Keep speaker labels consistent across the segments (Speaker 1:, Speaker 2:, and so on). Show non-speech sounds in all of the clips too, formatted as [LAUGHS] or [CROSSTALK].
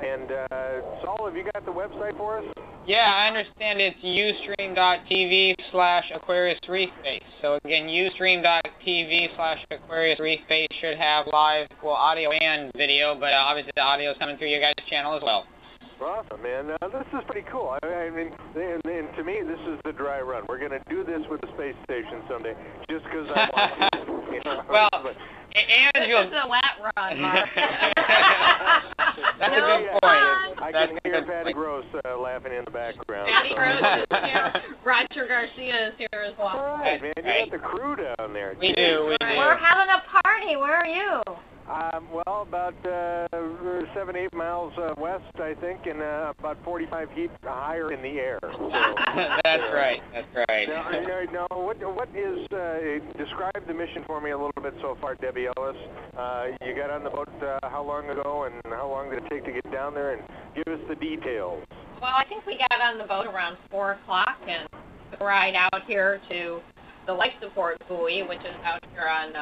Speaker 1: And uh, Saul, have you got the website for us?
Speaker 2: Yeah, I understand it's ustream.tv slash Aquarius Reef Base. So again, ustream.tv slash Aquarius Reef Base should have live, well, audio and video, but uh, obviously the audio is coming through your guys' channel as well.
Speaker 1: Awesome, man. Uh, this is pretty cool. I, I mean, and, and to me, this is the dry run. We're going to do this with the space station someday, just because I want to. [LAUGHS] You know?
Speaker 2: well,
Speaker 1: But-
Speaker 2: and
Speaker 3: This
Speaker 2: you'll...
Speaker 3: is a wet run, Mark. [LAUGHS] [LAUGHS]
Speaker 2: That's a
Speaker 3: No
Speaker 2: good
Speaker 3: fun.
Speaker 2: point.
Speaker 1: I
Speaker 2: That's
Speaker 1: can hear
Speaker 2: good
Speaker 1: Patty
Speaker 2: point.
Speaker 1: Gross uh, laughing in the background.
Speaker 3: Patty
Speaker 1: so-
Speaker 3: Gross is [LAUGHS] here. Roger Garcia is here as well.
Speaker 1: right, man. You
Speaker 2: Right.
Speaker 1: got the crew down there.
Speaker 2: We do, we do.
Speaker 4: We're having a party. Where are you?
Speaker 1: Um, well, about uh, seven, eight miles uh, west, I think, and uh, about 45 feet higher in the air. So, [LAUGHS]
Speaker 2: That's right, that's right.
Speaker 1: Now, I- I- now, what what is uh, describe the mission for me a little bit so far, Debbie Ellis? Uh, you got on the boat uh, how long ago, and how long did it take to get down there? And give us the details.
Speaker 3: Well, I think we got on the boat around 4 o'clock and took ride out here to the life support buoy, which is out here on,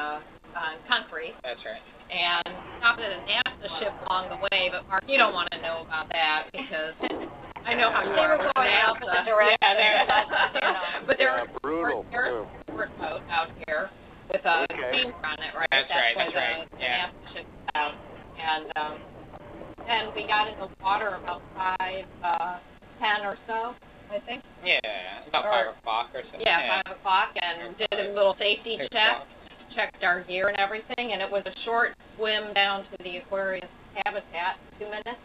Speaker 3: uh, on concrete,
Speaker 2: That's right.
Speaker 3: and stopped at a NASA ship along the way. But, Mark, you don't want to know about that because [LAUGHS] I know how you
Speaker 4: They
Speaker 3: are
Speaker 4: were
Speaker 3: with
Speaker 4: going
Speaker 3: NASA.
Speaker 4: opposite directions.
Speaker 3: Yeah, they're, [LAUGHS] you know. But there
Speaker 1: Yeah,
Speaker 3: was
Speaker 1: brutal.
Speaker 3: There's a sport boat out here with a
Speaker 1: Okay.
Speaker 3: steamer on it, right?
Speaker 2: That's right,
Speaker 3: why
Speaker 2: that's
Speaker 3: the
Speaker 2: right, yeah.
Speaker 3: NASA ship is out. And um, then we got in the water about five, uh, ten or so, I think.
Speaker 2: Yeah, about
Speaker 3: Or-
Speaker 2: 5 o'clock or so.
Speaker 3: Yeah, five o'clock, and did a little safety check,
Speaker 2: o'clock.
Speaker 3: Checked our gear and everything, and it was a short swim down to the Aquarius habitat, two minutes.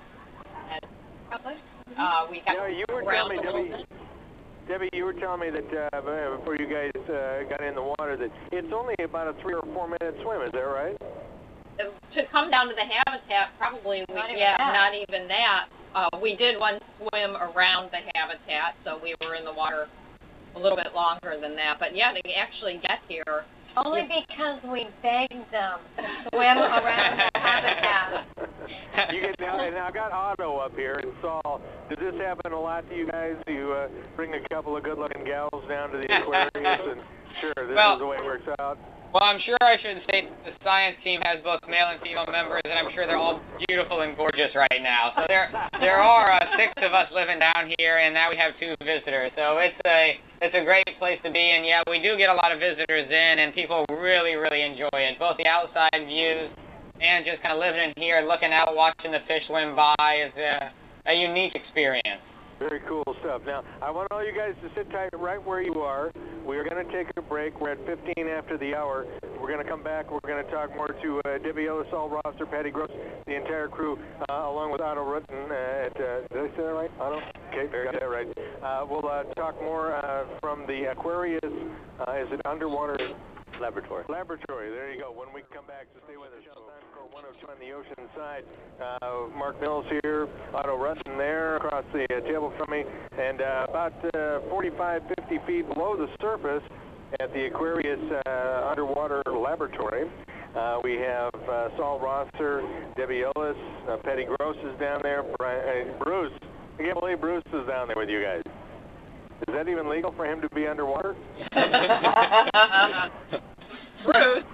Speaker 3: And probably, uh, we got
Speaker 1: Yeah, you were telling me, Debbie. Debbie, you were telling me that uh, before you guys uh, got in the water that it's only about a three or four minute swim. Is that right?
Speaker 3: to come down to the habitat, probably, we,
Speaker 4: Not even
Speaker 3: yeah,
Speaker 4: that.
Speaker 3: not even that. Uh, we did one swim around the habitat, so we were in the water a little bit longer than that. But yeah, they actually get here.
Speaker 4: Only because we begged them to swim around the habitat. [LAUGHS]
Speaker 1: you get now, and I got Otto up here and Saul. Does this happen a lot to you guys? Do you uh, bring a couple of good-looking gals down to the Aquarius and [LAUGHS] sure, this
Speaker 2: Well-
Speaker 1: is the way it works out.
Speaker 2: Well, I'm sure I should state that the science team has both male and female members, and I'm sure they're all beautiful and gorgeous right now. So there, there are uh, six of us living down here, and now we have two visitors. So it's a, it's a great place to be, and yeah, we do get a lot of visitors in, and people really, really enjoy it. Both the outside views and just kind of living in here, looking out, watching the fish swim by is a, a unique experience.
Speaker 1: Very cool stuff. Now, I want all you guys to sit tight right where you are. We are going to take a break. We're at 15 after the hour. We're going to come back. We're going to talk more to uh, Debbie Ellis, Saul Rosser, Patty Gross, the entire crew, uh, along with Otto Rutten. Uh, at, uh, did I say that right, Otto? Okay, got that right. Uh, we'll uh, talk more uh, from the Aquarius. Is it underwater? Laboratory. Laboratory. There you go. When we come back, so stay with us. Encore 102 on the ocean side. Uh, Mark Mills here, Otto Rutten there across the uh, table from me, and uh, about uh, 45, 50 feet below the surface at the Aquarius uh, underwater laboratory. Uh, we have Saul Rosser, Debbie Ellis, Patty Gross is down there, Bruce. I can't believe Bruce is down there with you guys. That even legal for him to be underwater? [LAUGHS]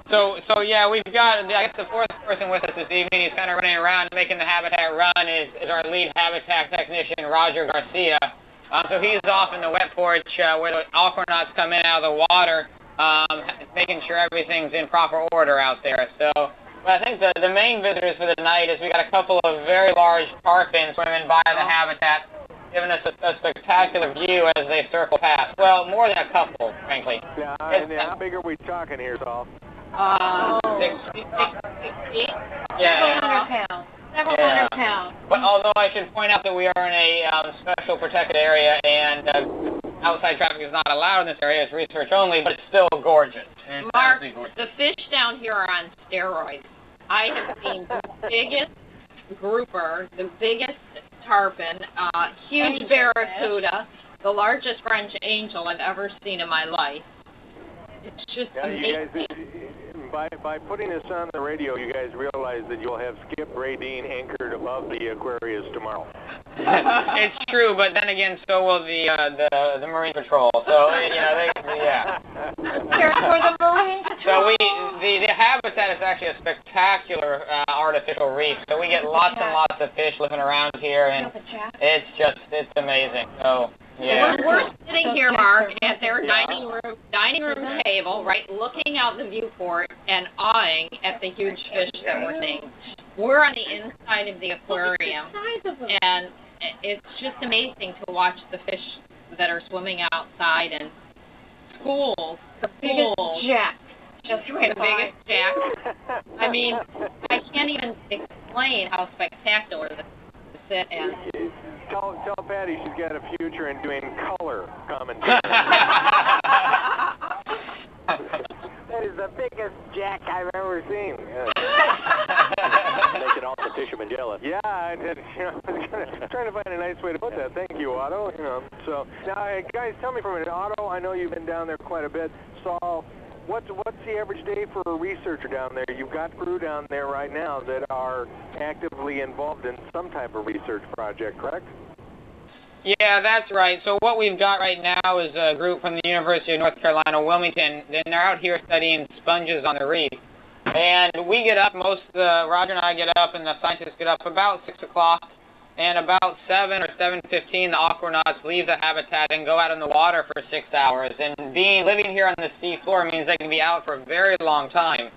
Speaker 2: So, so yeah, we've got, I guess the fourth person with us this evening, he's kind of running around making the habitat run, is, is our lead habitat technician, Roger Garcia. Um, so he's off in the wet porch uh, where the aquanauts come in out of the water, um, making sure everything's in proper order out there. So, but I think the, the main visitors for the night is we got a couple of very large tarpons swimming by the habitat, giving us a, a spectacular view as they circle past. Well, more than a couple, frankly.
Speaker 1: Yeah, and how big are we talking here, Saul?
Speaker 3: Uh,
Speaker 2: Six-
Speaker 3: six, six feet.
Speaker 4: Several hundred pounds. Several
Speaker 2: Yeah.
Speaker 4: hundred pounds.
Speaker 2: But although I should point out that we are in a um, special protected area and uh, outside traffic is not allowed in this area, it's research only, but it's still gorgeous. It's
Speaker 3: Mark,
Speaker 2: gorgeous.
Speaker 3: the fish down here are on steroids. I have seen the biggest grouper, the biggest tarpon, uh, huge
Speaker 4: Angel
Speaker 3: barracuda, the largest French angel I've ever seen in my life. It's just
Speaker 1: Yeah, you
Speaker 3: amazing.
Speaker 1: guys, by by putting this on the radio, you guys realize that you'll have Skip Radine anchored above the Aquarius tomorrow. [LAUGHS]
Speaker 2: it's true, but then again, so will the uh, the the Marine Patrol. So you know, they, yeah.
Speaker 4: Here for the Marine
Speaker 2: So we the the habitat is actually a spectacular uh, artificial reef. So we get lots and lots of fish living around here, and it's just it's amazing. So yeah.
Speaker 3: We're, we're sitting here, Mark, at their dining room dining room table, right, looking out the viewport and awing at the huge fish that we're seeing. We're on the inside of the aquarium, and it's just amazing to watch the fish that are swimming outside and schools, the pools,
Speaker 4: jack.
Speaker 3: Just the biggest jack. I mean, I [LAUGHS] can't even explain how spectacular this is and
Speaker 1: Tell, tell Patty she's got a future in doing color commentary. [LAUGHS] that is the biggest jack I've ever seen.
Speaker 5: Make it all the fisherman jealous.
Speaker 1: Yeah, I did. [LAUGHS] You know, I was gonna, trying to find a nice way to put that. Thank you, Otto. You know, so now, hey, guys, tell me for a minute, Otto. I know you've been down there quite a bit. Saul, what's what's the average day for a researcher down there? You've got crew down there right now that are actively involved in some type of research project, correct?
Speaker 2: Yeah, that's right. So what we've got right now is a group from the University of North Carolina, Wilmington. Then they're out here studying sponges on the reef. And we get up, most, uh, Roger and I get up, and the scientists get up about 6 o'clock. And about 7 or 7.15, the aquanauts leave the habitat and go out in the water for 6 hours. And being living here on the sea floor means they can be out for a very long time.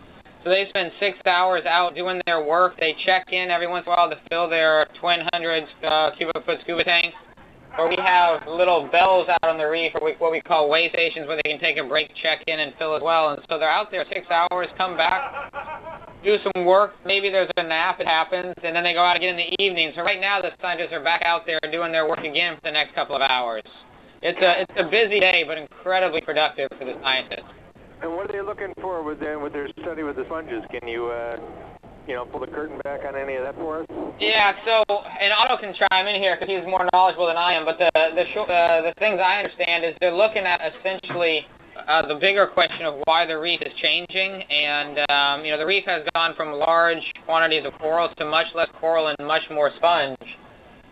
Speaker 2: So they spend 6 hours out doing their work. They check in every once in a while to fill their twin hundreds uh, cubic foot scuba tanks or we have little bells out on the reef, or we, what we call way stations, where they can take a break, check in, and fill as well. And so they're out there six hours, come back, do some work. Maybe there's a nap, it happens, and then they go out again in the evening. So right now the scientists are back out there doing their work again for the next couple of hours. It's a it's a busy day, but incredibly productive for the scientists.
Speaker 1: And what are they looking for with their, with their study with the sponges? Can you uh, you know, pull the curtain back on any of that for us?
Speaker 2: Yeah, so, and Otto can chime in here because he's more knowledgeable than I am, but the, the, uh, the things I understand is they're looking at essentially uh, the bigger question of why the reef is changing, and, um, you know, the reef has gone from large quantities of corals to much less coral and much more sponge.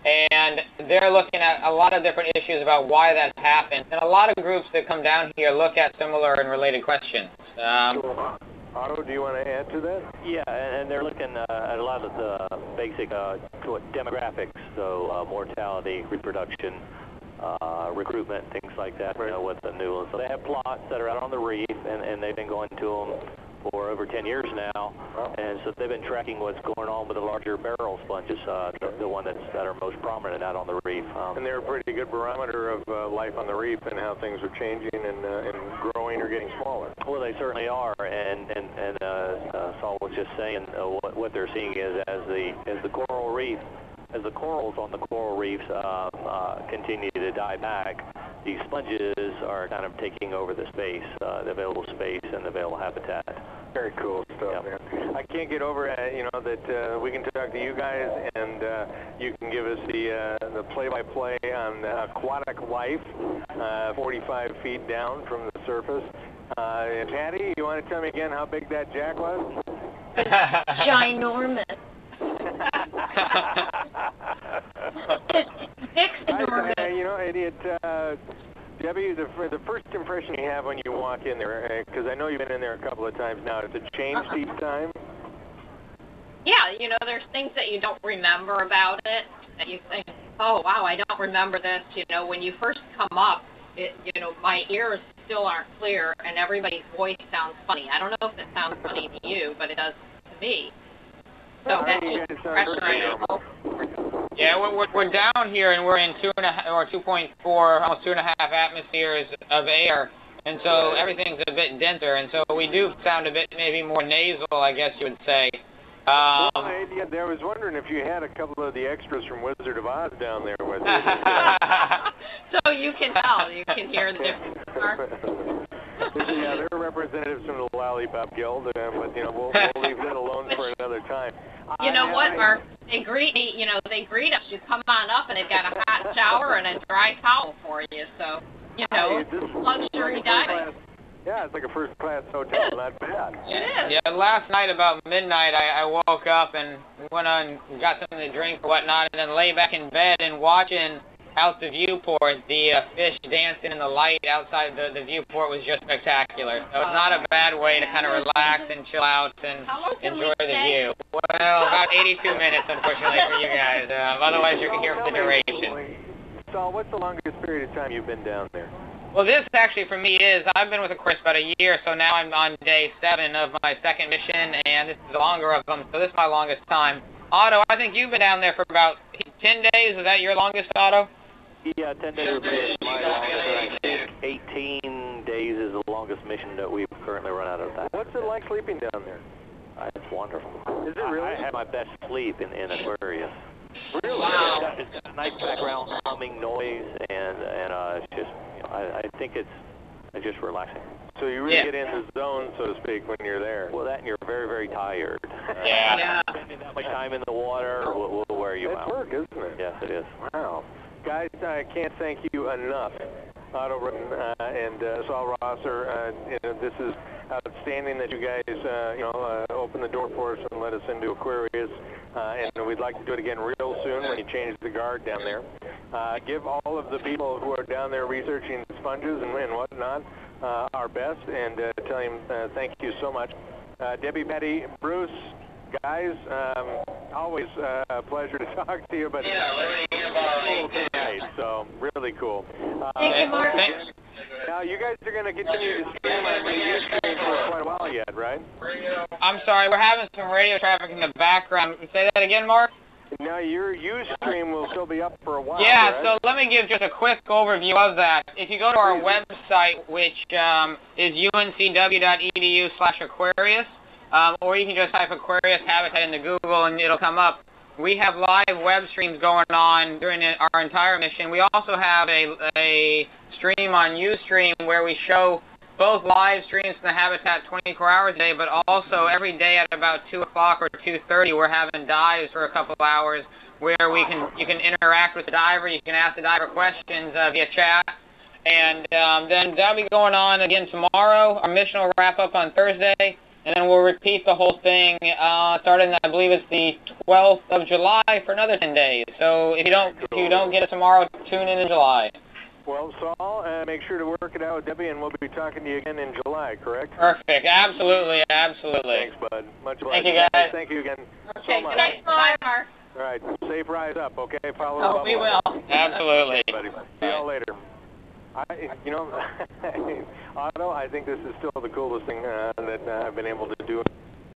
Speaker 2: And they're looking at a lot of different issues about why that's happened. And a lot of groups that come down here look at similar and related questions. Um,
Speaker 1: Otto, do you want to add to that?
Speaker 5: Yeah, and, and they're looking uh, at a lot of the basic uh, demographics, so uh, mortality, reproduction, uh, recruitment, things like that, you know, with the new ones. So they have plots that are out on the reef, and, and they've been going to them for over 10 years now, and so they've been tracking what's going on with the larger barrel sponges, uh, the, the one that's that are most prominent out on the reef. Um,
Speaker 1: And they're a pretty good barometer of uh, life on the reef and how things are changing and, uh, and growing or getting smaller.
Speaker 5: Well, they certainly are, and and and uh, uh, Saul was just saying uh, what what they're seeing is as the as the coral reef, as the corals on the coral reefs uh, uh, continue to die back, these sponges are kind of taking over the space, uh, the available space and the available habitat.
Speaker 1: Very cool stuff,
Speaker 5: Yep.
Speaker 1: man. I can't get over, uh, you know, that uh, we can talk to you guys and uh, you can give us the uh, the play-by-play on uh, aquatic life, uh, 45 feet down from the surface. Uh, and Patty, you want to tell me again how big that jack was? [LAUGHS]
Speaker 4: Ginormous. [LAUGHS] It's Dick's enormous.
Speaker 1: I, uh, you know, idiot. Uh, Debbie, the, the first impression you have when you walk in there, because I know you've been in there a couple of times now, has it changed
Speaker 3: Uh-huh.
Speaker 1: each time?
Speaker 3: Yeah, you know, there's things that you don't remember about it that you think, oh wow, I don't remember this. You know, when you first come up, it, you know, my ears still aren't clear, and everybody's voice sounds funny. I don't know if it sounds funny to you, but it does to me. So
Speaker 1: Oh,
Speaker 3: that's just
Speaker 1: very
Speaker 3: pressure.
Speaker 2: Yeah, we're, we're, down here and we're in two and a half, or 2.4, almost two and a half atmospheres of air. And so everything's a bit denser. And so we do sound a bit maybe more nasal, I guess you would say.
Speaker 1: Well,
Speaker 2: Um,
Speaker 1: I, I was wondering if you had a couple of the extras from Wizard of Oz down there with you. [LAUGHS] [LAUGHS]
Speaker 3: so you can tell, you can hear the difference. [LAUGHS] Mark.
Speaker 1: yeah, they're representatives from the Lollipop Guild, uh, but you know we'll, we'll leave that alone for another time.
Speaker 3: You know
Speaker 1: I-
Speaker 3: what,
Speaker 1: I-
Speaker 3: Mark? They greet me. You know, they greet us. You come on up, and they've got a hot shower and a dry towel for you. So, you know,
Speaker 1: Hey,
Speaker 3: luxury
Speaker 1: like
Speaker 3: dining.
Speaker 1: class- Yeah, it's like a first class hotel. Not bad.
Speaker 3: It is.
Speaker 2: yeah, last night about midnight, I, I woke up and went on, got something to drink or whatnot, and then lay back in bed and watching out the viewport, the uh, fish dancing in the light outside the, the viewport was just spectacular. So it's not a bad way to kind of relax and chill out and
Speaker 3: How long can we
Speaker 2: enjoy the
Speaker 3: stay?
Speaker 2: view. Well, about 82 minutes, unfortunately, for you guys. Um, otherwise, you're here for the duration.
Speaker 1: So what's the longest period of time you've been down there?
Speaker 2: Well, this actually for me is I've been with the course about a year, so now I'm on day seven of my second mission, and this is the longer of them, so this is my longest time. Otto, I think you've been down there for about 10 days. Is that your longest, Otto?
Speaker 5: Yeah, 10 days would be my longest. I think 18 days is the longest mission that we've currently run out of that.
Speaker 1: What's it like sleeping down there?
Speaker 5: Uh, It's wonderful.
Speaker 1: Is it really?
Speaker 5: I, I had my best sleep in, in Aquarius.
Speaker 1: Really?
Speaker 2: Wow.
Speaker 5: It's got, it's got a nice background humming noise, and and uh, it's just, you know, I, I think it's, it's just relaxing.
Speaker 1: So you really
Speaker 2: Yeah.
Speaker 1: get in the zone, so to speak, when you're there.
Speaker 5: Well, that and you're very, very tired.
Speaker 2: Yeah. [LAUGHS]
Speaker 3: Yeah.
Speaker 5: Spending that much time in the water will, will wear you
Speaker 1: It's
Speaker 5: out.
Speaker 1: work, isn't it?
Speaker 5: Yes, it is.
Speaker 1: Wow. Guys, I can't thank you enough. Otto uh, and uh, Saul Rosser, uh, you know, this is outstanding that you guys, uh, you know, uh, open the door for us and let us into Aquarius. Uh, and we'd like to do it again real soon when you change the guard down there. Uh, give all of the people who are down there researching sponges and, and whatnot uh, our best and uh, tell them uh, thank you so much. Uh, Debbie, Betty, Bruce, guys, um, always uh, a pleasure to [LAUGHS] talk to you, but cool tonight, so really cool. Uh,
Speaker 4: Thank you, Mark.
Speaker 2: Thanks.
Speaker 1: Now, you guys are going to continue to stream on the Ustream for quite a while yet, right?
Speaker 2: I'm sorry, we're having some radio traffic in the background. Say that again, Mark?
Speaker 1: Now, your Ustream will still be up for a while,
Speaker 2: Yeah,
Speaker 1: correct?
Speaker 2: so let me give just a quick overview of that. If you go to our website, which um, is uncw.edu slash Aquarius, um, or you can just type Aquarius Habitat into Google and it'll come up. We have live web streams going on during our entire mission. We also have a, a stream on Ustream where we show both live streams from the habitat 24 hours a day, but also every day at about 2 o'clock or 2.30 we're having dives for a couple hours where we can you can interact with the diver, you can ask the diver questions uh, via chat, and um, then that'll be going on again tomorrow. Our mission will wrap up on Thursday, and then we'll repeat the whole thing uh, starting I believe it's the 12th of July for another 10 days. So if you don't if you don't get it tomorrow, tune in in July.
Speaker 1: Well, Saul, uh, make sure to work it out with Debbie, and we'll be talking to you again in July, correct?
Speaker 2: Perfect, absolutely, absolutely.
Speaker 1: Thanks, bud. Much love.
Speaker 2: Thank you, guys.
Speaker 1: Thank you again
Speaker 3: Okay,
Speaker 1: so much.
Speaker 3: good night, bye, Mark.
Speaker 1: All right, safe rise up, okay? Follow the
Speaker 2: Oh,
Speaker 1: bubble.
Speaker 2: we will. Absolutely.
Speaker 1: buddy. See y'all later. I, you know, [LAUGHS] Otto, I think this is still the coolest thing uh, that uh, I've been able to do